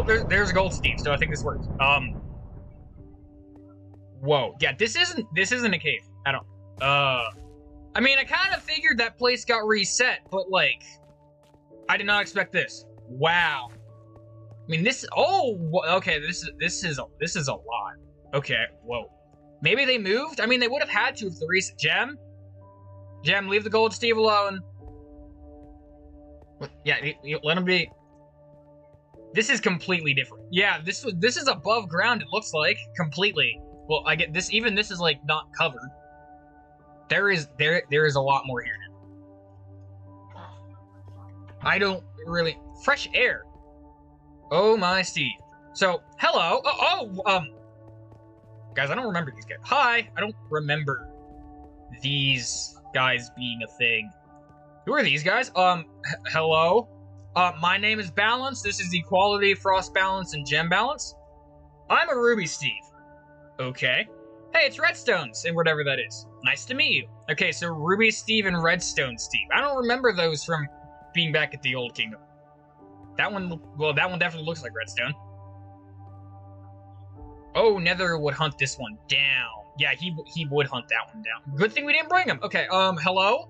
Oh, there's there's a gold Steve, so I think this works. Um. Whoa. Yeah, this isn't this isn't a cave. I don't. Uh. I mean, I kind of figured that place got reset, but like, I did not expect this. Wow. I mean, this. Oh, okay. This is this is a this is a lot. Okay. Whoa. Maybe they moved. I mean, they would have had to if the recent gem. Gem, leave the gold Steve alone. Yeah, let him be. This is completely different. Yeah, this was this is above ground. It looks like completely. Well, I get this. Even this is like not covered. There is there there is a lot more here now. I don't really fresh air. Oh my Steve. So hello. Oh, oh um. Guys, I don't remember these guys. Hi. I don't remember these guys being a thing. Who are these guys? Um. hello. Uh, my name is Balance. This is Equality, Frost Balance, and Gem Balance. I'm a Ruby Steve. Okay. Hey, it's Redstones, and whatever that is. Nice to meet you. Okay, so Ruby Steve and Redstone Steve. I don't remember those from being back at the Old Kingdom. That one, well, that one definitely looks like Redstone. Oh, Nether would hunt this one down. Yeah, he he would hunt that one down. Good thing we didn't bring him. Okay, um, hello?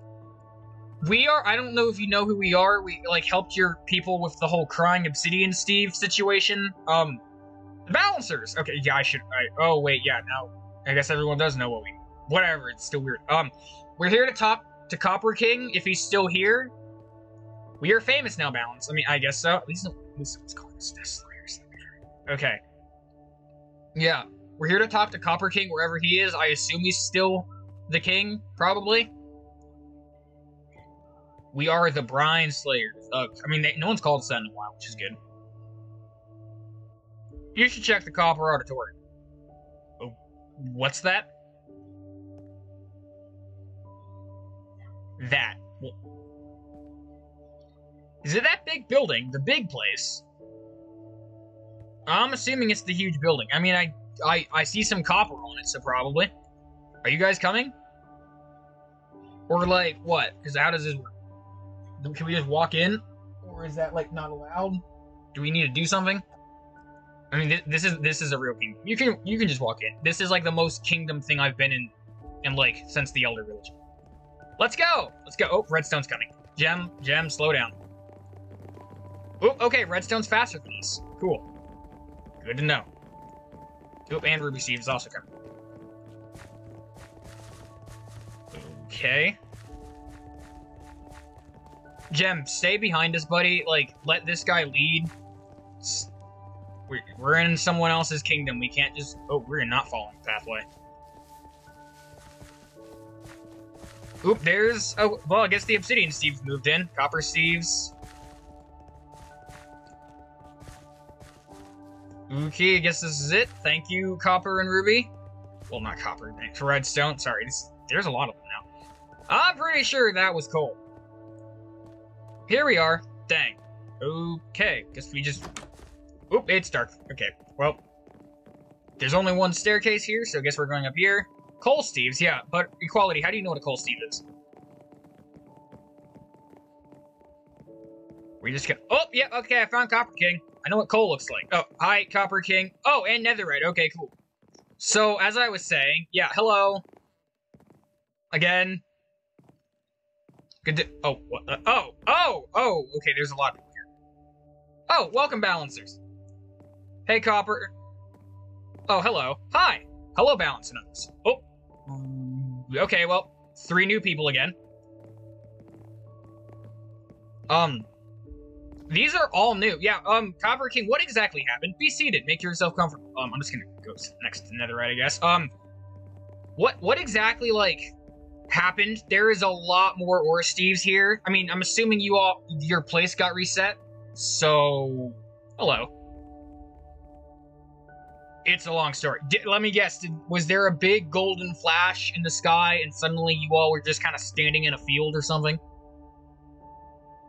We are, I don't know if you know who we are. We, like, helped your people with the whole crying obsidian Steve situation. Um, the balancers. Okay, yeah, I should, I, oh, wait, yeah, now I guess everyone does know what we. Whatever. It's still weird. Um, we're here to talk to Copper King if he's still here. We are famous now, Balance. I mean, I guess so. At least, at least calling us Slayers. Okay. Yeah, we're here to talk to Copper King wherever he is. I assume he's still the king, probably. We are the Brine Slayers. Uh, I mean, they, no one's called us that in a while, which is good. You should check the Copper Auditorium. What's that? That. Is it that big building? The big place? I'm assuming it's the huge building. I mean, I, I, I see some copper on it, so probably. Are you guys coming? Or like, what? Because how does this work? Can we just walk in? Or is that like not allowed? Do we need to do something? I mean, this, this is this is a real kingdom. You can you can just walk in. This is like the most kingdom thing I've been in, in like since the Elder Village. Let's go. Let's go. Oh, redstone's coming. Gem, gem, slow down. Oh, okay, redstone's faster than us. Cool. Good to know. Oh, and ruby Steve is also coming. Okay. Gem, stay behind us, buddy. Like, let this guy lead. We're in someone else's kingdom. We can't just... Oh, we're not following the pathway. Oop, there's... Oh, well, I guess the Obsidian Steve's moved in. Copper Steve's... Okay, I guess this is it. Thank you, Copper and Ruby. Well, not Copper. Redstone. Sorry, there's a lot of them now. I'm pretty sure that was coal. Here we are. Dang. Okay, guess we just Oop, it's dark. Okay, well, there's only one staircase here, so I guess we're going up here. Coal Steves, yeah, but equality, how do you know what a coal Steve is? We just get. Oh, yeah, okay, I found Copper King. I know what coal looks like. Oh, hi, Copper King. Oh, and Netherite. Okay, cool. So, as I was saying, yeah, hello. Again. Good to, oh, uh, oh, oh, oh, okay, there's a lot of here. Oh, welcome, Balancers. Hey, Copper. Oh, hello. Hi. Hello, Balance Nuts. Oh. Okay, well, three new people again. Um, these are all new. Yeah, um, Copper King, what exactly happened? Be seated. Make yourself comfortable. Um, I'm just gonna go next to Netherite, I guess. Um, what, what exactly, like, happened? There is a lot more Ore Steves here. I mean, I'm assuming you all, your place got reset. So, hello. It's a long story. Let me guess. Did, was there a big golden flash in the sky and suddenly you all were just kind of standing in a field or something?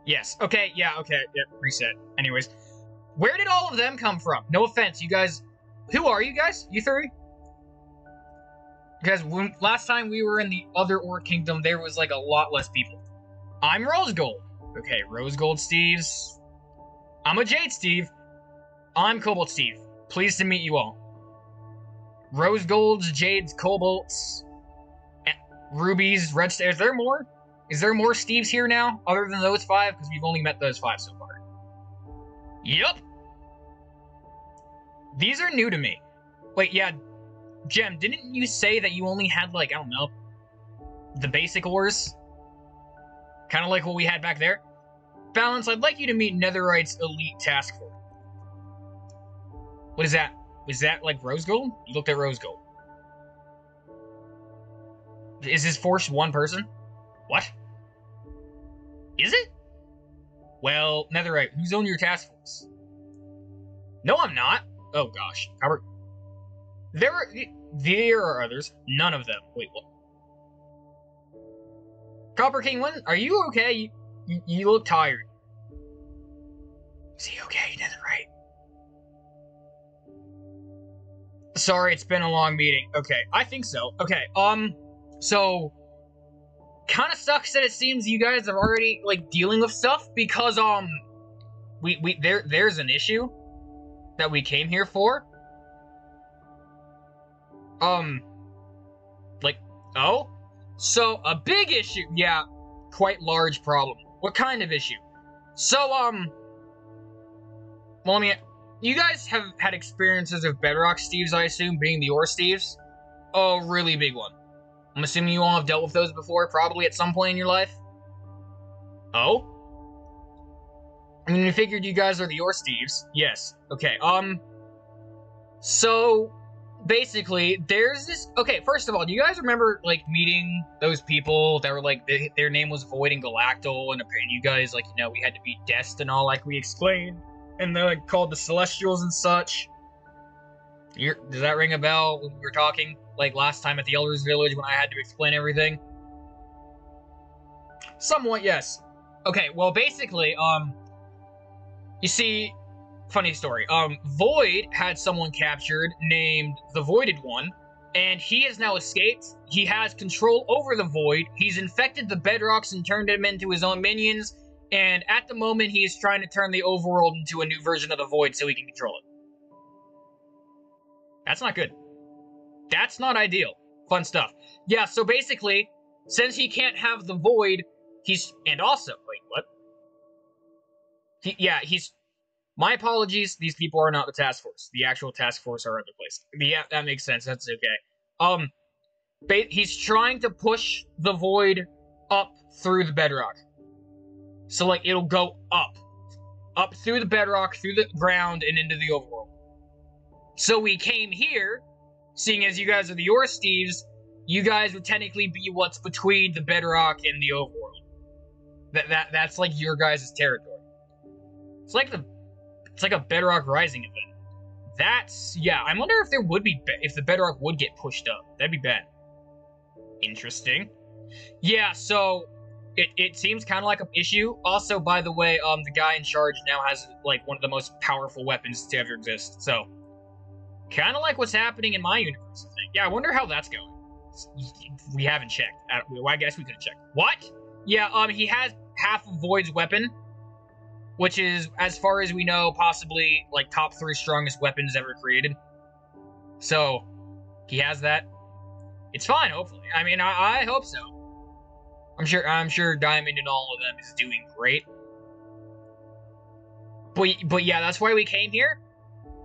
Yes. Okay. Yeah. Okay. Yeah. Reset. Anyways, where did all of them come from? No offense, you guys. Who are you guys? You three? Because when last time we were in the other Ore Kingdom, there was like a lot less people. I'm Rose Gold. Okay, Rose Gold Steve's. I'm a Jade Steve. I'm Cobalt Steve. Pleased to meet you all. Rose golds, jades, cobalts, eh, rubies, red stars. Is there more? Is there more Steves here now, other than those five? Because we've only met those five so far. Yep. These are new to me. Wait, yeah, Gem, didn't you say that you only had, like, I don't know, the basic ores? Kind of like what we had back there? Balance, I'd like you to meet Netherite's elite task force. What is that? Like, rose gold? You looked at rose gold. Is this force one person? What? Is it? Well, Netherite, who's on your task force? No, I'm not. Oh gosh, Robert. There are there are others. None of them. Wait, what? Copper King, when are you okay? You, you, look tired. Is he okay? Did it right. Sorry, it's been a long meeting. Okay, I think so. Okay, um, so kind of sucks that it seems you guys are already like dealing with stuff because um, we we there there's an issue that we came here for. Um, like, oh? So, a big issue. Yeah, quite large problem. What kind of issue? So, um, well, I mean, you guys have had experiences of Bedrock Steves, I assume, being the Ore Steves? A really big one. I'm assuming you all have dealt with those before, probably at some point in your life? Oh? I mean, we figured you guys are the Ore Steves. Yes. Okay, um... So, basically, there's this... Okay, first of all, do you guys remember, like, meeting those people that were, like, they, their name was Void and Galactal, and you guys, like, you know, we had to be Dest and all, like we explained, and they're, like, called the Celestials and such? You're, does that ring a bell when we were talking, like, last time at the Elders Village when I had to explain everything? Somewhat, yes. Okay, well, basically, um... You see, funny story. Um, Void had someone captured named the Voided One, and he has now escaped. He has control over the Void. He's infected the Bedrocks and turned them into his own minions. And at the moment, he is trying to turn the overworld into a new version of the Void so he can control it. That's not good. That's not ideal. Fun stuff. Yeah, so basically, since he can't have the Void, he's... And also, wait, what? He, yeah, he's my apologies. These people are not the task force. The actual task force are other places. Yeah, that makes sense. That's okay. Um, he's trying to push the void up through the bedrock. So like it'll go up, up through the bedrock, through the ground, and into the overworld. So we came here, seeing as you guys are the Ore Steves, you guys would technically be what's between the bedrock and the overworld. That that that's like your guys' territory. It's like the it's like a Bedrock Rising event. That's yeah. I wonder if there would be if the Bedrock would get pushed up. That'd be bad. Interesting. Yeah. So it, it seems kind of like an issue. Also, by the way, um, the guy in charge now has like one of the most powerful weapons to ever exist. So, kind of like what's happening in my universe. I think. Yeah, I wonder how that's going. We haven't checked. Well, I guess we could check. What? Yeah. Um, he has half of Void's weapon, which is, as far as we know, possibly like top three strongest weapons ever created. So he has that. It's fine, hopefully. I mean, I, I hope so. I'm sure. I'm sure Diamond and all of them is doing great. But but yeah, that's why we came here.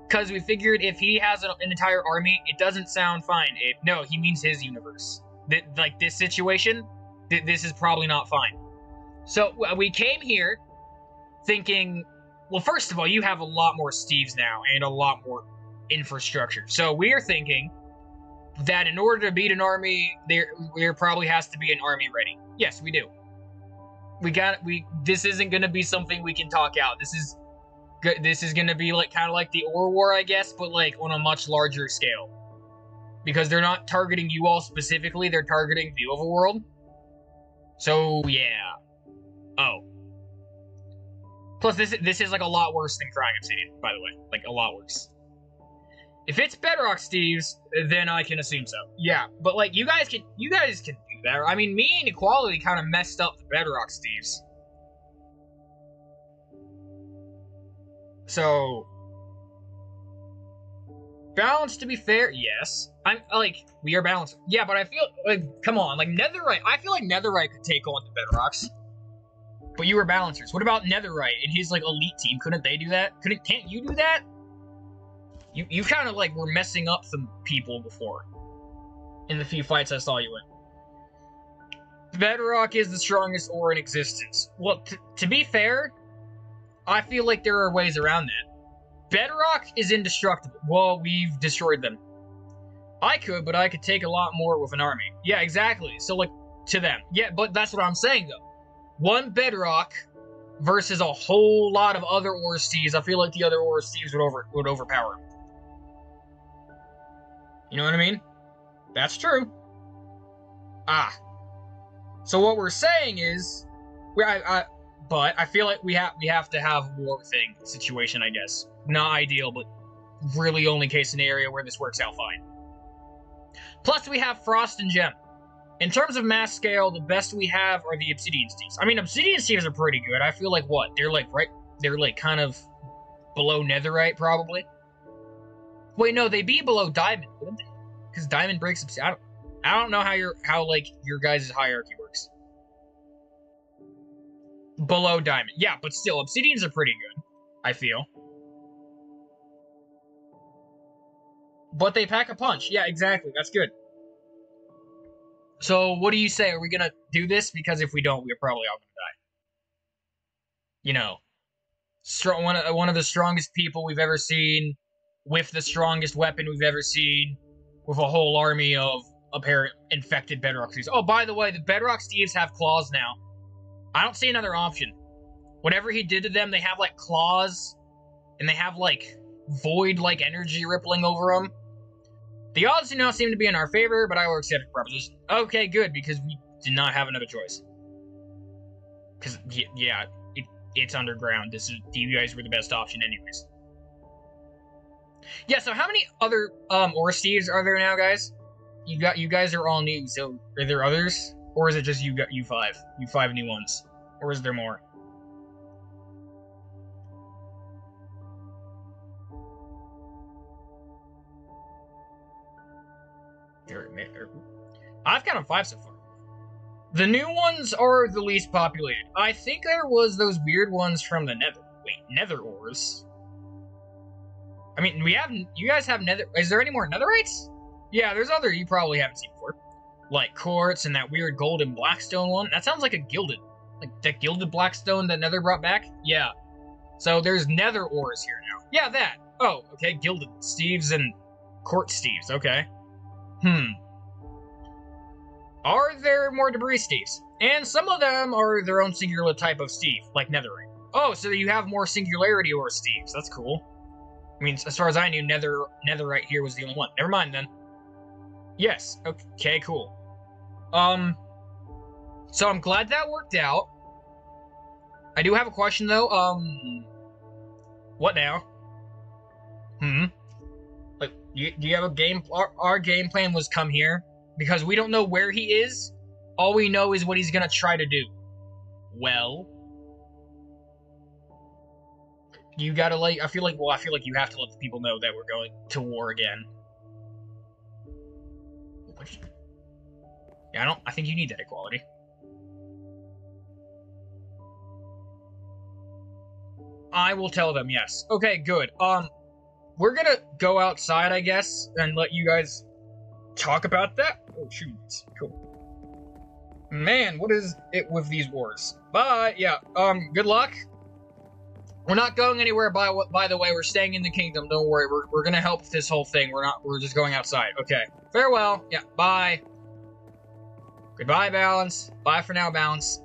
Because we figured if he has an, an, entire army, it doesn't sound fine. No, he means his universe. Th like this situation, th this is probably not fine. So we came here thinking, well, first of all, you have a lot more Steves now and a lot more infrastructure. So we're thinking that in order to beat an army, there there probably has to be an army ready. Yes, we do. We got we. This isn't going to be something we can talk out. This is this is going to be like kind of like the Ore War, I guess, but like on a much larger scale. Because they're not targeting you all specifically, they're targeting the overworld. So yeah. Oh, Plus, this this is like a lot worse than Crying Obsidian, by the way. Like a lot worse. If it's Bedrock Steves, then I can assume so. Yeah, but like you guys can you guys can do that. I mean, me and Equality kind of messed up the Bedrock Steves. So, Balanced, to be fair, yes. I'm like we are balanced. Yeah, but I feel like come on, like Netherite. I feel like Netherite could take on the Bedrocks. But you were balancers. What about Netherite and his like elite team? Couldn't they do that? Couldn't can't you do that? You you kind of like were messing up some people before. In the few fights I saw you in. Bedrock is the strongest ore in existence. Well, to be fair, I feel like there are ways around that. Bedrock is indestructible. Well, we've destroyed them. I could, but I could take a lot more with an army. Yeah, exactly. So, like, to them. Yeah, but that's what I'm saying, though. One Bedrock versus a whole lot of other Ore Steves, I feel like the other Ore Steves would, over, would overpower him. You know what I mean? That's true. Ah. So what we're saying is, we, I, I, but I feel like we have we have to have war thing situation, I guess. Not ideal, but really only case scenario where this works out fine. Plus, we have Frost and Gem. In terms of mass scale, the best we have are the Obsidian Steves. I mean, Obsidian Steves are pretty good. I feel like what? They're like right they're like kind of below Netherite, probably. Wait, no, they'd be below Diamond, wouldn't they? Because Diamond breaks Obsidian. I don't, I don't know how your how like your guys' hierarchy works. Below Diamond, yeah, but still, Obsidians are pretty good. I feel. But they pack a punch. Yeah, exactly. That's good. So, what do you say? Are we gonna do this? Because if we don't, we're probably all gonna die. You know, strong one of one of the strongest people we've ever seen, with the strongest weapon we've ever seen, with a whole army of apparent infected Bedrock Steves. Oh, by the way, the Bedrock Steves have claws now. I don't see another option. Whatever he did to them, they have like claws, and they have like void like energy rippling over them. The odds do not seem to be in our favor, but I will accept the proposition. Okay, good, because we did not have another choice. Because, yeah, it, it's underground. This is, you guys were the best option anyways. Yeah, so how many other, um, Ore Steves are there now, guys? You got, you guys are all new, so are there others? Or is it just you got, you five? You five new ones? Or is there more? Er, I've counted five so far. The new ones are the least populated. I think there was those weird ones from the Nether. Wait, Nether ores. I mean, we have. You guys have Nether. Is there any more Netherites? Yeah, there's other you probably haven't seen before, like quartz and that weird golden blackstone one. That sounds like a gilded, like that gilded blackstone that Nether brought back. Yeah. So there's Nether ores here now. Yeah, that. Oh, okay, gilded Steves and quartz Steves. Okay. Hmm. Are there more debris Steves? And some of them are their own singular type of Steve, like Netherite. Oh, so you have more singularity ore Steves. That's cool. I mean, as far as I knew, Nether Netherite here was the only one. Never mind then. Yes. Okay, cool. Um, so I'm glad that worked out. I do have a question though. Um, what now? Hmm. Like, do you have a game? Our, our game plan was come here because we don't know where he is. All we know is what he's gonna try to do. Well, you gotta like. I feel like. Well, I feel like you have to let the people know that we're going to war again. Yeah, I don't. I think you need that equality. I will tell them. Yes. Okay. Good. Um, we're gonna go outside, I guess, and let you guys talk about that. Oh, shoot. Cool. Man, what is it with these wars? Bye. Yeah, um, good luck. We're not going anywhere, by, by the way. We're staying in the kingdom. Don't worry. We're, we're gonna help this whole thing. We're not, we're just going outside. Okay. Farewell. Yeah, bye. Goodbye, Balance. Bye for now, Balance.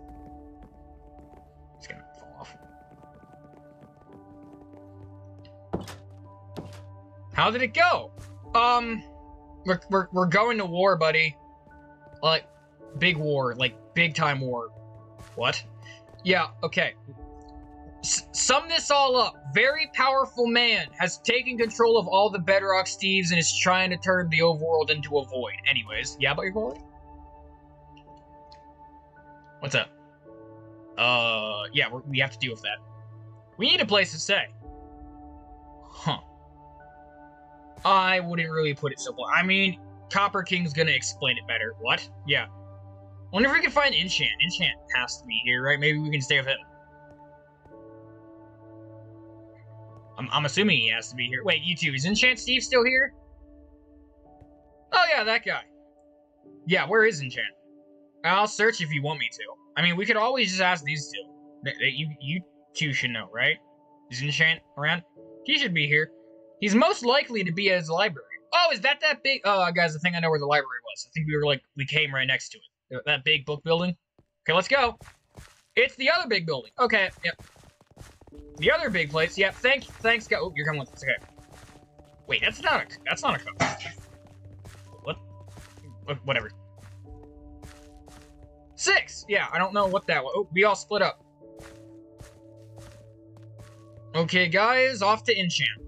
How did it go? Um... We're, we're, we're going to war, buddy. Like, big war. Like, big time war. What? Yeah, okay. S sum this all up. Very powerful man has taken control of all the Bedrock Steves and is trying to turn the overworld into a void. Anyways, yeah, but your quality? What's up? Uh, yeah, we have to deal with that. We need a place to stay. Huh. I wouldn't really put it so blunt. I mean, Copper King's gonna explain it better. What? Yeah. Wonder if we can find Enchant. Enchant has to be here, right? Maybe we can stay with him. I'm, I'm assuming he has to be here. Wait, you two, is Enchant Steve still here? Oh yeah, that guy. Yeah, where is Enchant? I'll search if you want me to. I mean, we could always just ask these two. You you two should know, right? Is Enchant around? He should be here. He's most likely to be at his library. Oh, is that that big? Oh, guys, I think I know where the library was. I think we were like we came right next to it. Uh, that big book building. Okay, let's go. It's the other big building. Okay, yep. The other big place. Yep. Thanks, thanks. Go. Oh, you're coming with us. Okay. Wait, that's not a. That's not a code. What? Whatever. Six. Yeah, I don't know what that was. Oh, we all split up. Okay, guys, off to enchant.